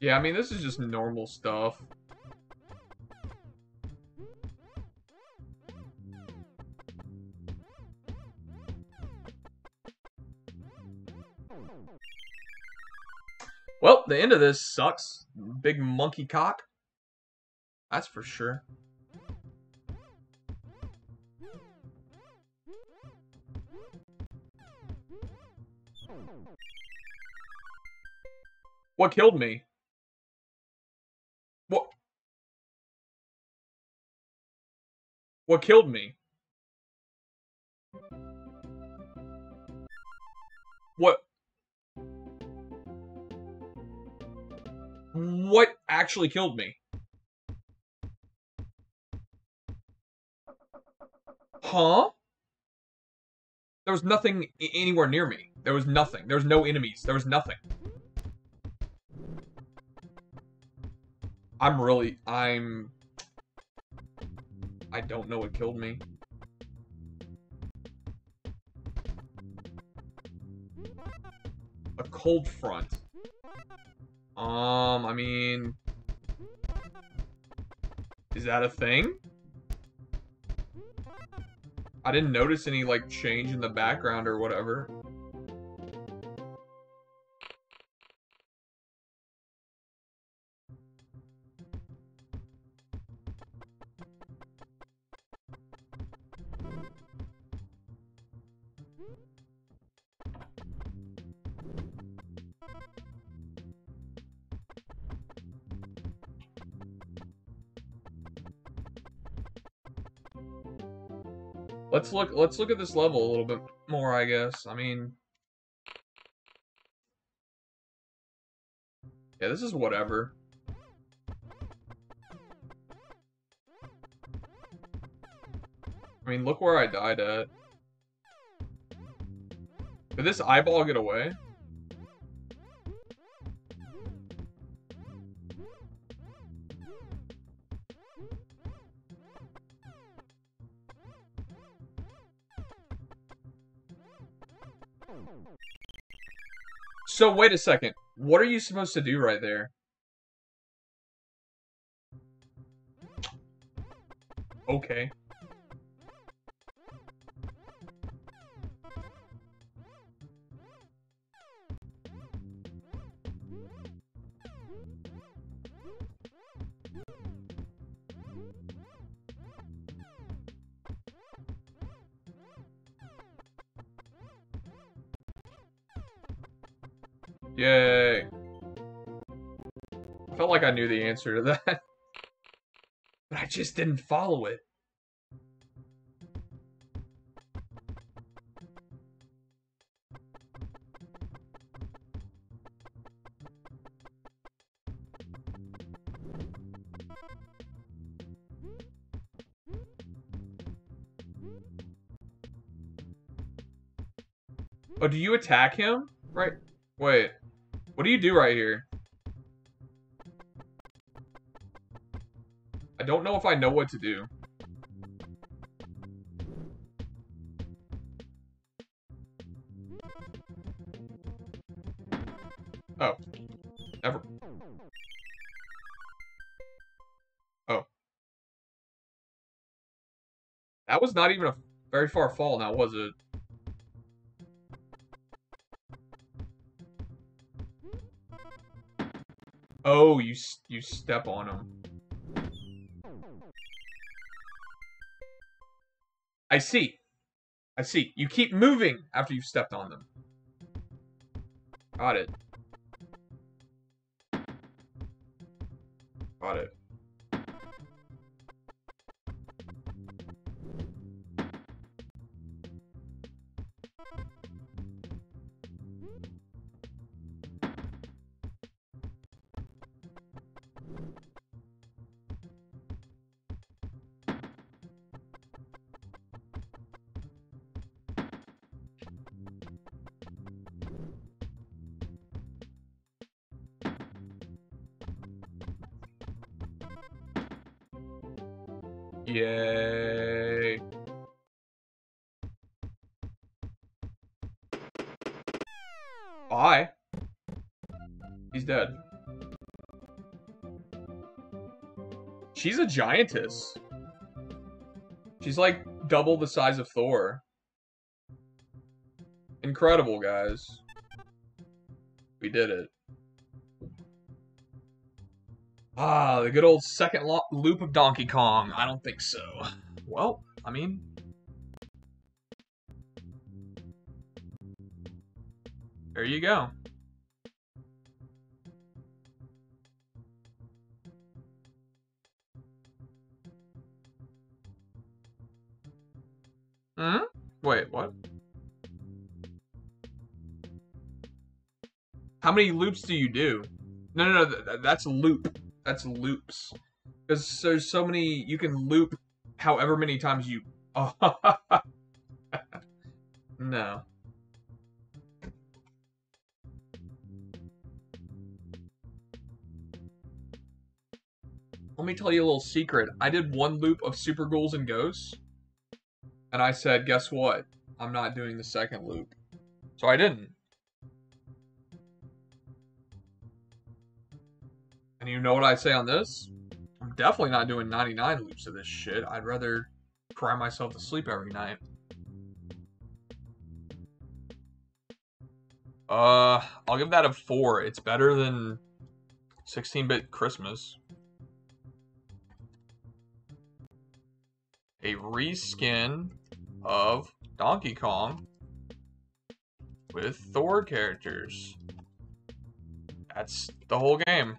Yeah, I mean, this is just normal stuff. Well, the end of this sucks. Big monkey cock. That's for sure. What killed me? What? What killed me? What? What actually killed me? Huh? There was nothing anywhere near me. There was nothing. There was no enemies. There was nothing. I'm really, I'm, I don't know what killed me. A cold front. Um, I mean, is that a thing? I didn't notice any, like, change in the background or whatever. Let's look let's look at this level a little bit more, I guess. I mean Yeah, this is whatever. I mean, look where I died at. Did this eyeball get away? So, wait a second. What are you supposed to do right there? Okay. Yay. I felt like I knew the answer to that. but I just didn't follow it. Oh, do you attack him? Right. Wait. Do you do right here? I don't know if I know what to do. Oh. Never. Oh. That was not even a very far fall now, was it? Oh, you you step on them. I see. I see. You keep moving after you've stepped on them. Got it. Got it. Yay. Bye. He's dead. She's a giantess. She's like double the size of Thor. Incredible, guys. We did it. Ah, the good old second loop of Donkey Kong. I don't think so. Well, I mean... There you go. Hmm? Wait, what? How many loops do you do? No, no, no, that's a loop. That's loops. Because there's so many, you can loop however many times you... Oh. no. Let me tell you a little secret. I did one loop of Super Ghouls and Ghosts. And I said, guess what? I'm not doing the second loop. So I didn't. And you know what I say on this? I'm definitely not doing 99 loops of this shit. I'd rather cry myself to sleep every night. Uh, I'll give that a 4. It's better than 16-bit Christmas. A reskin of Donkey Kong with Thor characters. That's the whole game.